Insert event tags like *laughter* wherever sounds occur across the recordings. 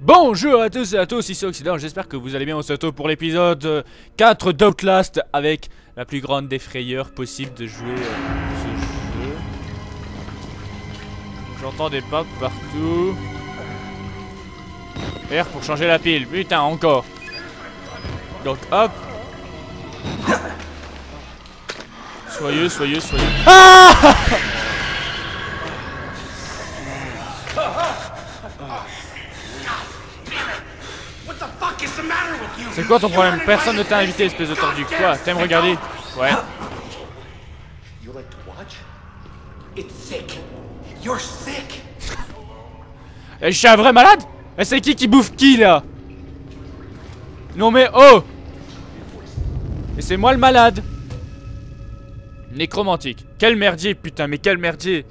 Bonjour à tous et à tous, ici Occident, j'espère que vous allez bien, on se retrouve pour l'épisode 4 d'Outlast avec la plus grande des frayeurs possible de jouer euh, ce jeu. J'entends des pas partout. R pour changer la pile, putain encore. Donc hop. Soyeux, soyeux, soyeux. Ah *laughs* C'est quoi ton problème Personne ne t'a invité, espèce de tordu. Quoi T'aimes regarder Ouais. Sick. *laughs* Eh, je suis un vrai malade Eh, c'est qui qui bouffe qui là Non mais oh Et c'est moi le malade Nécromantique. Quel merdier, putain, mais quel merdier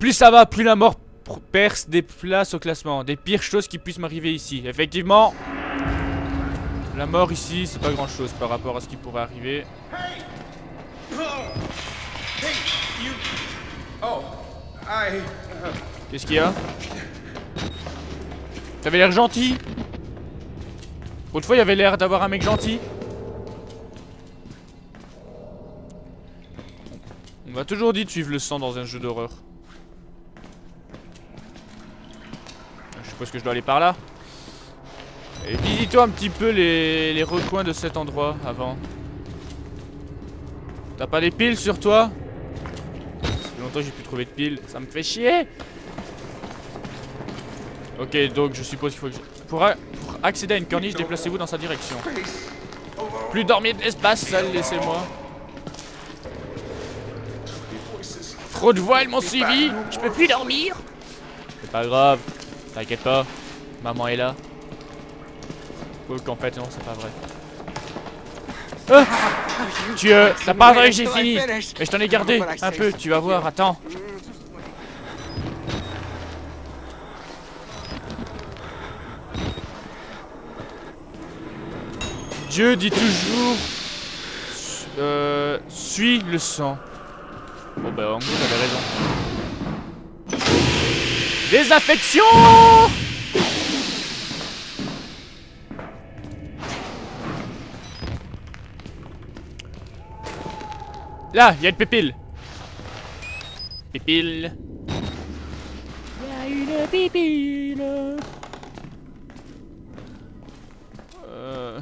Plus ça va, plus la mort perce des places au classement. Des pires choses qui puissent m'arriver ici. Effectivement, la mort ici, c'est pas grand chose par rapport à ce qui pourrait arriver. Qu'est-ce qu'il y a? T'avais l'air gentil Autrefois, il avait l'air d'avoir un mec gentil. On m'a toujours dit de suivre le sang dans un jeu d'horreur. Je suppose que je dois aller par là. Et visite-toi un petit peu les, les recoins de cet endroit avant. T'as pas des piles sur toi? Ça fait longtemps que j'ai pu trouver de piles. Ça me fait chier Ok, donc je suppose qu'il faut que je... Pour, accéder à une corniche, déplacez-vous dans sa direction. Plus dormir de l'espace, ça, laissez-moi. Trop de voix, elles m'ont suivi Je peux plus dormir C'est pas grave, t'inquiète pas. Maman est là. En fait, non, c'est pas vrai. Tu euh, t'as pas vrai j'ai fini Mais je t'en ai gardé un peu, tu vas voir, attends. Dieu dit toujours euh, Suis le sang. Bon bah en gros j'avais raison. Désaffection Là, il y a une pépile. Pépile. Il y a une pépile. Euh...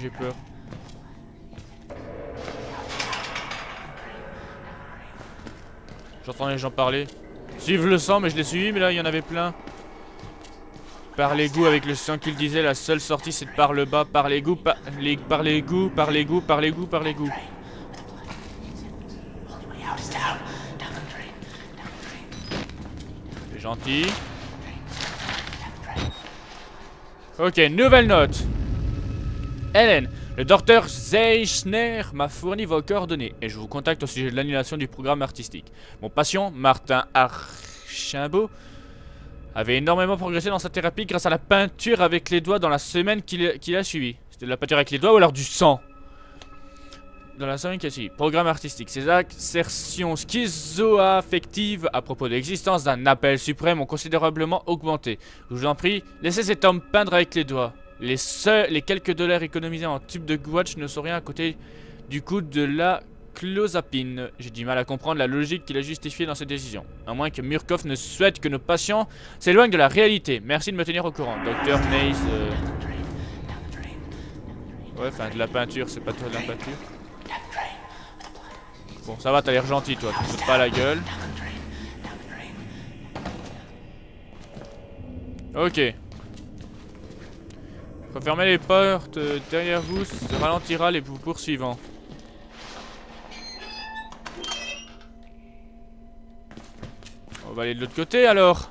J'ai peur. J'entends les gens parler. Suivre le sang, mais je l'ai suivi, mais là il y en avait plein. Par l'égout avec le sang qu'il disait, la seule sortie c'est de par le bas, par l'égout, par les- par l'égout, par l'égout, par l'égout, par l'égout. Ok, nouvelle note. Hélène, le docteur Zeichner m'a fourni vos coordonnées et je vous contacte au sujet de l'annulation du programme artistique. Mon patient, Martin Archimbaud, avait énormément progressé dans sa thérapie grâce à la peinture avec les doigts dans la semaine qui a suivi. C'était de la peinture avec les doigts ou alors du sang? Dans la semaine qui a suivi. Programme artistique. Ces assertions schizoaffectives à propos de l'existence d'un appel suprême ont considérablement augmenté. Je vous en prie, laissez cet homme peindre avec les doigts. Les, seuls, les quelques dollars économisés en tube de gouache ne sont rien à côté du coût de la clozapine. J'ai du mal à comprendre la logique qu'il a justifiée dans cette décision. À moins que Murkoff ne souhaite que nos patients s'éloignent de la réalité. Merci de me tenir au courant. Docteur Maze... euh, Ouais, enfin de la peinture, c'est pas toi de la peinture. Bon, ça va, t'as l'air gentil, toi. Tu te fous pas la gueule. Ok. Refermez les portes euh, derrière vous, ça ralentira les vous poursuivants. On va aller de l'autre côté alors.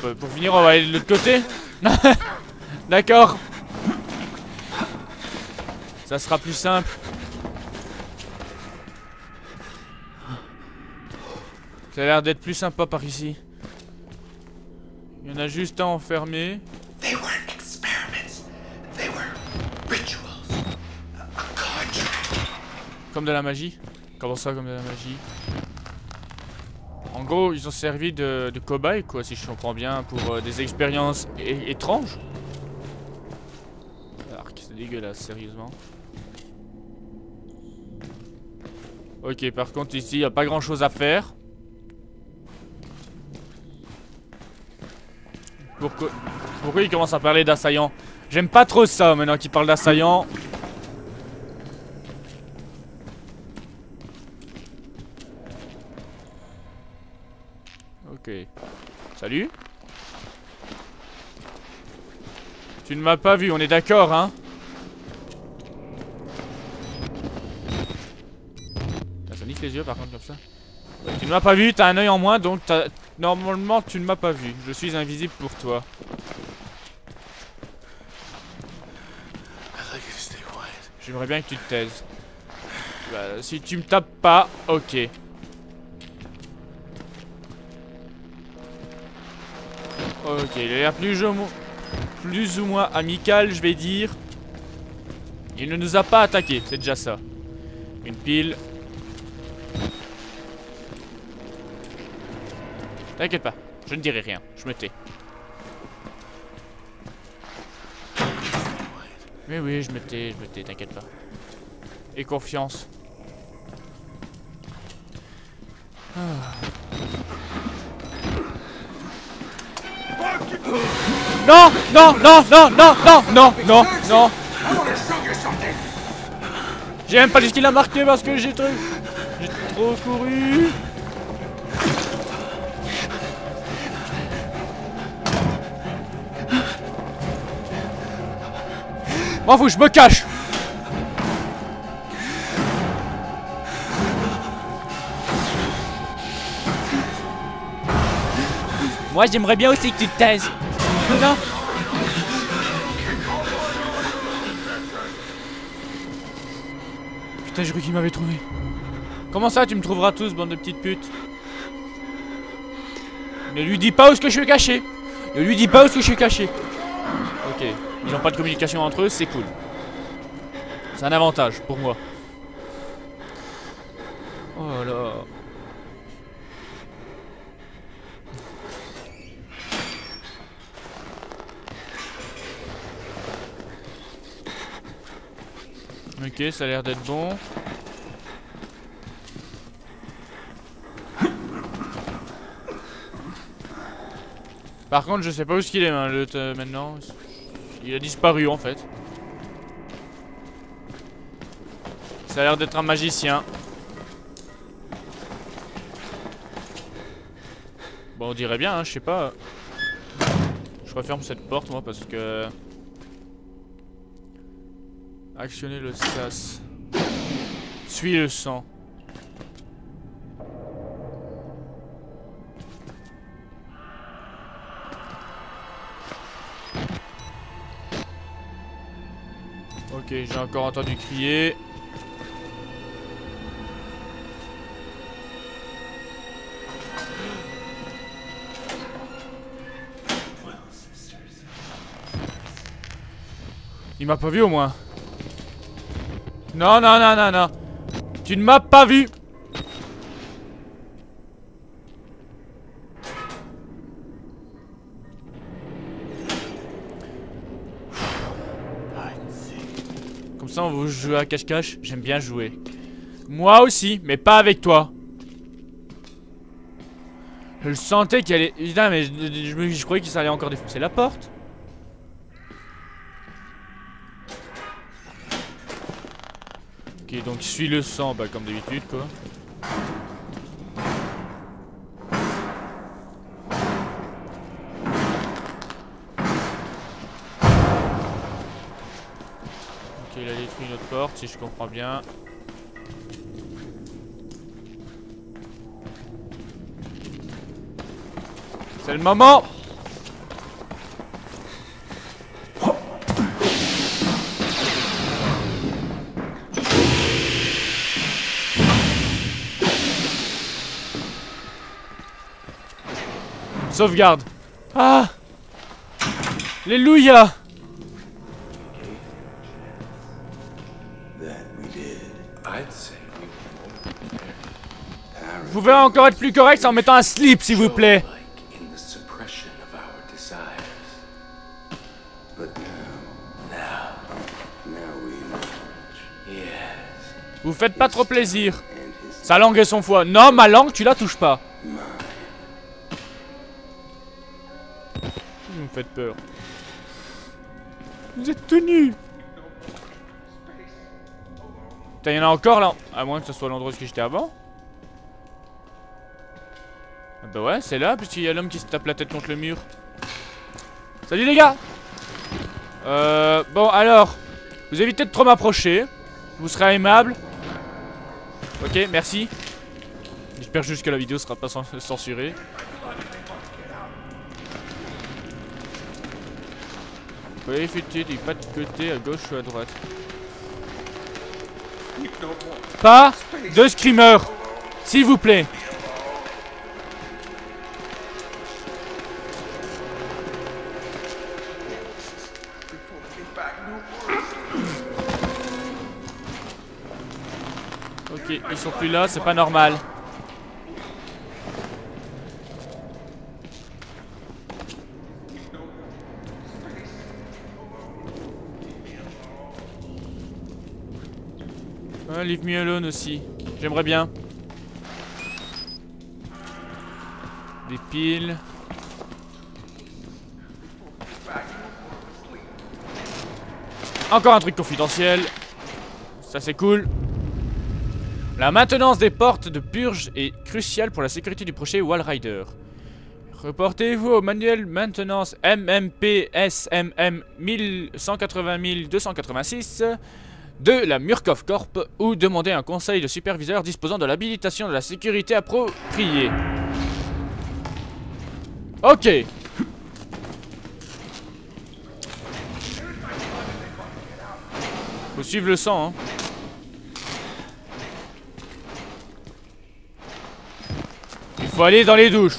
Pour, pour finir, on va aller de l'autre côté. *laughs* D'accord. Ça sera plus simple. Ça a l'air d'être plus sympa par ici. Il y en a juste un enfermé. They weren't experiments. They were rituals. A, a contract. Comme de la magie Comment ça, comme de la magie? En gros, ils ont servi de, de cobaye, quoi, si je comprends bien, pour euh, des expériences étranges. Alors, c'est dégueulasse, sérieusement. Ok, par contre, ici, il a pas grand chose à faire. Pourquoi, pourquoi il commence à parler d'assaillants? J'aime pas trop ça maintenant qu'il parle d'assaillants. Ok. Salut Tu ne m'as pas vu, on est d'accord, hein Ça nique les yeux par contre comme ça. Tu ne m'as pas vu, t'as un œil en moins, donc normalement tu ne m'as pas vu. Je suis invisible pour toi. J'aimerais bien que tu te taises. Bah, si tu me tapes pas, ok. Ok, il a plus ou moins amical, je vais dire. Il ne nous a pas attaqué, c'est déjà ça. Une pile. T'inquiète pas, je ne dirai rien, je me tais. Mais oui, je me tais, je me tais, t'inquiète pas. Et confiance. Ah. Non, non, non, non, non, non, non, non, non. J'ai même pas ce qu'il a marqué parce que j'ai trop... J'ai trop couru. M'en fous, je me cache Moi j'aimerais bien aussi que tu te taises. Putain j'ai cru qu'il m'avait trouvé. Comment ça tu me trouveras tous bande de petites putes? Ne lui dis pas où est-ce que je suis caché. Ne lui dis pas où est-ce que je suis caché. Ok Ils n'ont pas de communication entre eux c'est cool. C'est un avantage pour moi. Oh là. Ok, ça a l'air d'être bon. Par contre, je sais pas où est-ce qu'il est hein, t- maintenant. Il a disparu en fait. Ça a l'air d'être un magicien. Bon, on dirait bien, hein, je sais pas. Je referme cette porte, moi, parce que... Actionner le sas. Suis le sang. Ok, j'ai encore entendu crier. Il m'a pas vu au moins. Non, non, non, non, non. Tu ne m'as pas vu. Comme ça, on va jouer à cache-cache. J'aime bien jouer. Moi aussi, mais pas avec toi. Je sentais qu'il allait... Putain, mais je, je me- je croyais qu'il allait encore défoncer la porte. Donc suis le sang, bah comme d'habitude quoi. Ok, il a détruit notre porte, si je comprends bien. C'est le moment Sauvegarde Ah Alléluia Vous pouvez encore être plus correct en mettant un slip, s'il vous plaît. Vous faites pas trop plaisir. Sa langue et son foie. Non, ma langue, tu la touches pas. Peur. Vous êtes tenus. Putain, y'en a encore là. À moins que ce soit l'endroit où j'étais avant. Ah bah ouais, c'est là, puisqu'il y a l'homme qui se tape la tête contre le mur. Salut les gars Euh, bon alors, vous évitez de trop m'approcher. Vous serez aimable. Ok, merci. J'espère juste que la vidéo sera pas cen- censurée. Pouvez effectuer des pas de côté à gauche ou à droite. Pas de screamer S'il vous plaît Ok, ils sont plus là, c'est pas normal. Leave me alone aussi. J'aimerais bien. Des piles. Encore un truc confidentiel. Ça c'est cool. La maintenance des portes de purge est cruciale pour la sécurité du projet Wallrider. Reportez-vous au manuel maintenance MMP SMM 1180 de la Murkoff Corp ou demandez un conseil de superviseur disposant de l'habilitation de la sécurité appropriée. Ok. Faut suivre le sang, hein. Il faut aller dans les douches.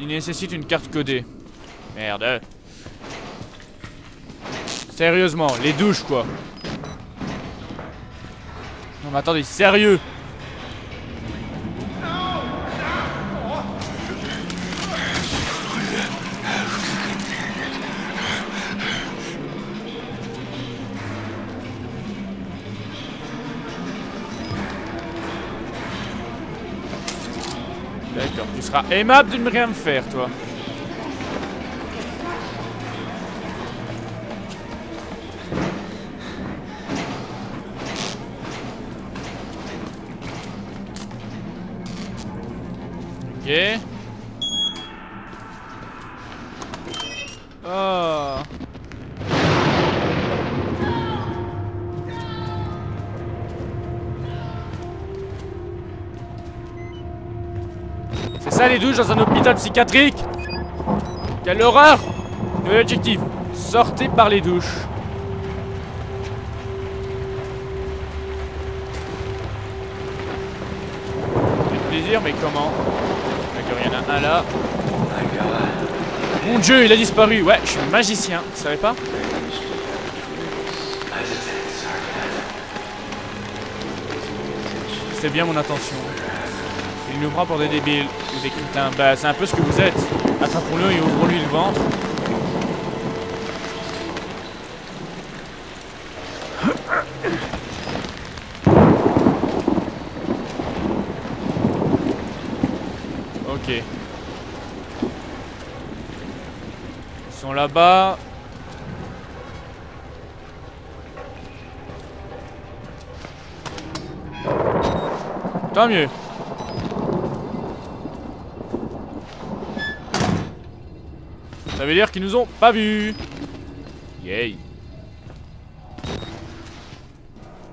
Il, nécessite une carte codée. Merde. Sérieusement, les douches quoi. Non mais attendez, sérieux D'accord, tu seras aimable de ne rien me faire, toi. C'est ça les douches dans un hôpital psychiatrique Quelle horreur Nouvel objectif. Sortez par les douches. Plaisir, mais comment? D'accord, il y en a un là. Mon dieu, il a disparu. Ouais, je suis magicien. Tu savais pas? C'est bien mon intention. Il nous prend pour des débiles ou des crétins. Bah, c'est un peu ce que vous êtes. Attrapons-le et ouvrons-lui le ventre. Ok. Ils sont là-bas. Tant mieux. Ça veut dire qu'ils nous ont pas vus. Yay.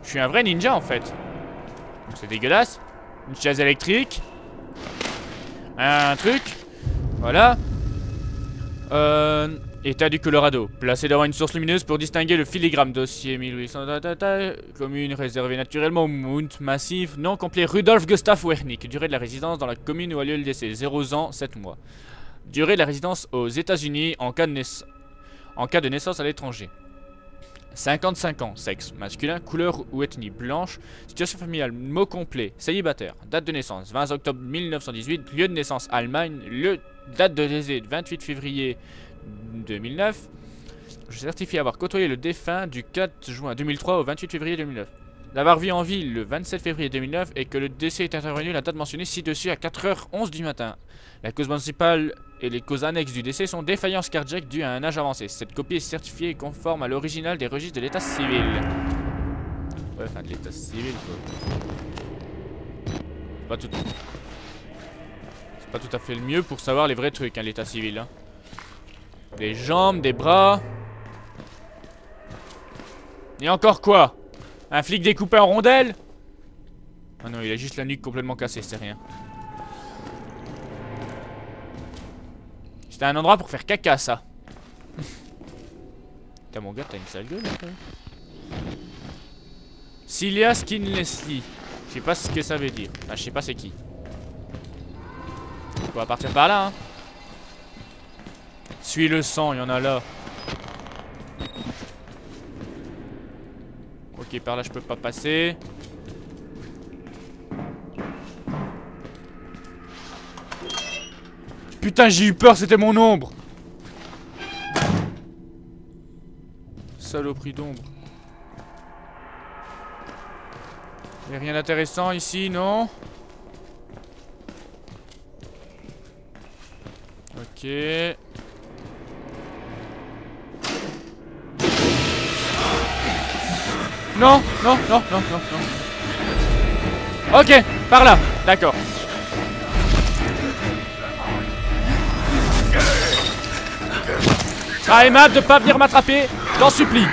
Je suis un vrai ninja en fait. C'est dégueulasse. Une chaise électrique. Un truc. Voilà. Euh, état du Colorado. Placé devant une source lumineuse pour distinguer le filigrane. Dossier 1800. ta, ta, ta, commune réservée naturellement au Mount Massif. Nom complet Rudolf Gustav Wernick. Durée de la résidence dans la commune où a lieu le décès. 0 ans, 7 mois. Durée de la résidence aux États-Unis en, cas de naissance à l'étranger. 55 ans, sexe masculin, couleur ou ethnie blanche, situation familiale, mot complet, célibataire, date de naissance 20 octobre 1918, lieu de naissance Allemagne, lieu, date de décès 28 février 2009. Je certifie avoir côtoyé le défunt du 4 juin 2003 au 28 février 2009. D'avoir vu en vie le 27 février 2009 et que le décès est intervenu à la date mentionnée ci-dessus à 4h11 du matin. La cause principale et les causes annexes du décès sont défaillance cardiaque due à un âge avancé. Cette copie est certifiée et conforme à l'original des registres de l'état civil. Ouais, enfin de l'état civil quoi. Pas tout... C'est pas tout à fait le mieux pour savoir les vrais trucs, hein, l'état civil. Hein. Des jambes, des bras. Et encore quoi? Un flic découpé en rondelles Ah non, il a juste la nuque complètement cassée, c'est rien. C'était un endroit pour faire caca, ça. *laughs* Putain, mon gars, t'as une sale gueule, même. Cilia Skinlessly. Je sais pas ce que ça veut dire. Ah, je sais pas c'est qui. On va partir par là, hein. Suis le sang, il y en a là. Par là, je peux pas passer. Putain, j'ai eu peur, c'était mon ombre. Saloperie d'ombre. Y'a rien d'intéressant ici, non? Ok. Non, non, non, non, non, non. Ok, par là, d'accord. Ah, aimable de pas venir m'attraper, j'en supplie.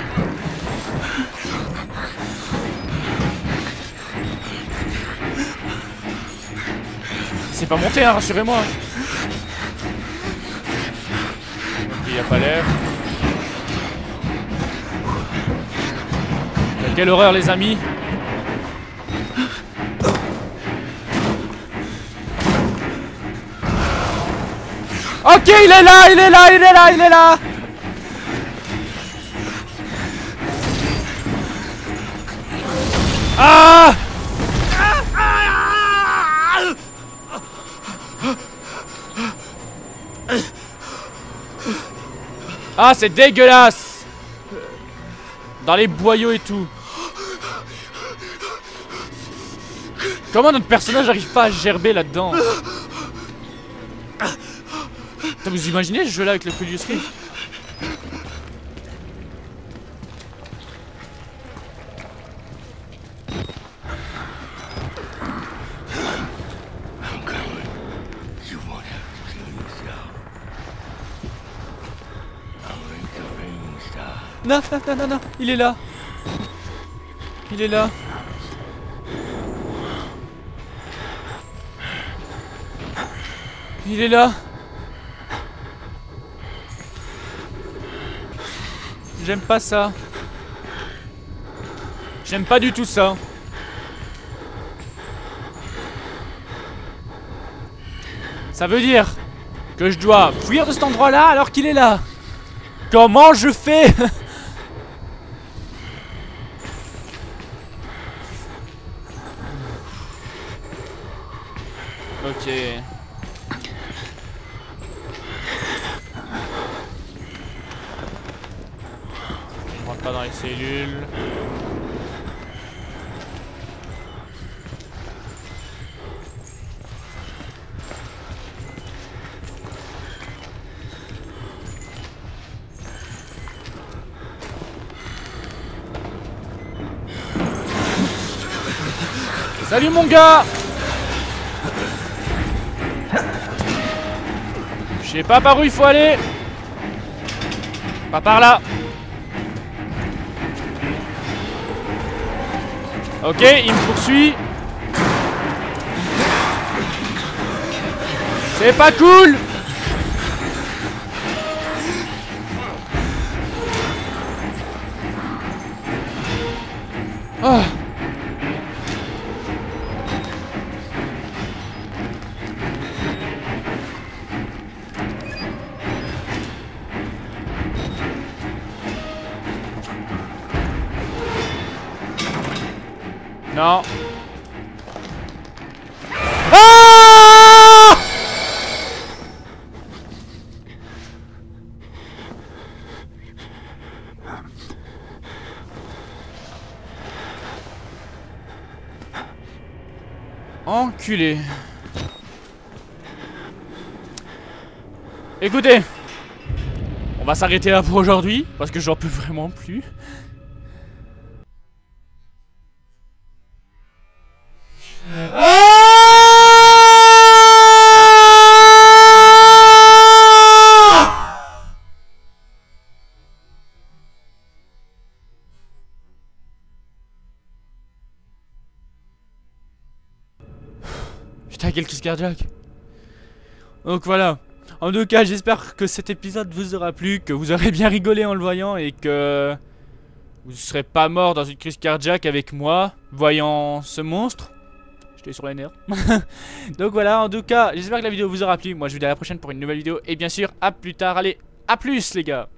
C'est pas monté, hein, rassurez-moi. Ok, y a pas l'air. Quelle horreur, les amis. Ok, il est là, il est là, il est là, il est là. Ah Ah, c'est dégueulasse Dans les boyaux et tout. Comment notre personnage n'arrive pas à gerber là-dedans Vous imaginez ce jeu-là avec le Oculus Rift. Non, non, non, non, non, il est là. Il est là. Il est là. J'aime pas ça. J'aime pas du tout ça. Ça veut dire que je dois fuir de cet endroit-là alors qu'il est là. Comment je fais? *laughs* Salut mon gars. Je sais pas par où il faut aller. Pas par là. Ok, il me poursuit. C'est pas cool Ah Enculé. Écoutez, on va s'arrêter là pour aujourd'hui parce que j'en peux vraiment plus. Cardiaque. Donc voilà. En tout cas, j'espère que cet épisode vous aura plu, que vous aurez bien rigolé en le voyant et que vous ne serez pas mort dans une crise cardiaque avec moi, voyant ce monstre. J'étais sur les nerfs. *laughs* Donc voilà, en tout cas, j'espère que la vidéo vous aura plu. Moi, je vous dis à la prochaine pour une nouvelle vidéo. Et bien sûr, à plus tard. Allez, à plus les gars